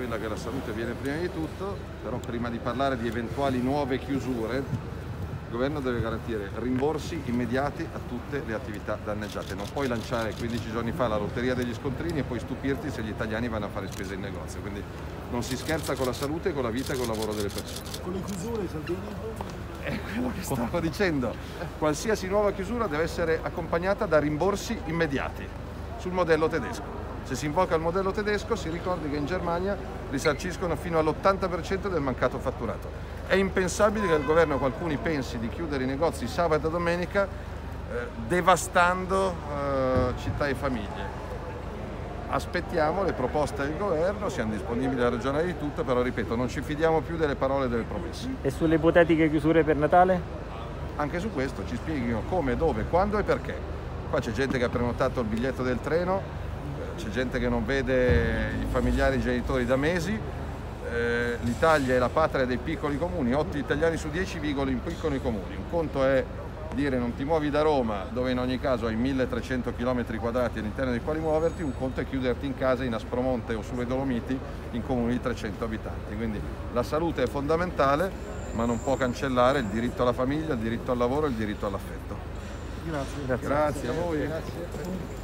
quella che la salute viene prima di tutto, però prima di parlare di eventuali nuove chiusure, il governo deve garantire rimborsi immediati a tutte le attività danneggiate. Non puoi lanciare 15 giorni fa la lotteria degli scontrini e poi stupirti se gli italiani vanno a fare spese in negozio. Quindi non si scherza con la salute, con la vita e con il lavoro delle persone. Con le chiusure Salvini? È quello che stavo dicendo. Qualsiasi nuova chiusura deve essere accompagnata da rimborsi immediati sul modello tedesco. Se si invoca il modello tedesco si ricordi che in Germania risarciscono fino all'80% del mancato fatturato. È impensabile che il governo qualcuno pensi di chiudere i negozi sabato e domenica eh, devastando eh, città e famiglie. Aspettiamo le proposte del governo, siamo disponibili a ragionare di tutto, però ripeto, non ci fidiamo più delle parole e delle promesse. E sulle ipotetiche chiusure per Natale? Anche su questo ci spieghino come, dove, quando e perché. Qua c'è gente che ha prenotato il biglietto del treno, c'è gente che non vede i familiari e i genitori da mesi, eh, l'Italia è la patria dei piccoli comuni, 8 italiani su 10 vivono in piccoli comuni, un conto è dire non ti muovi da Roma dove in ogni caso hai 1300 km quadrati all'interno dei quali muoverti, un conto è chiuderti in casa in Aspromonte o sulle Dolomiti in comuni di 300 abitanti. Quindi la salute è fondamentale ma non può cancellare il diritto alla famiglia, il diritto al lavoro e il diritto all'affetto. Grazie. Grazie, Grazie a voi. Grazie.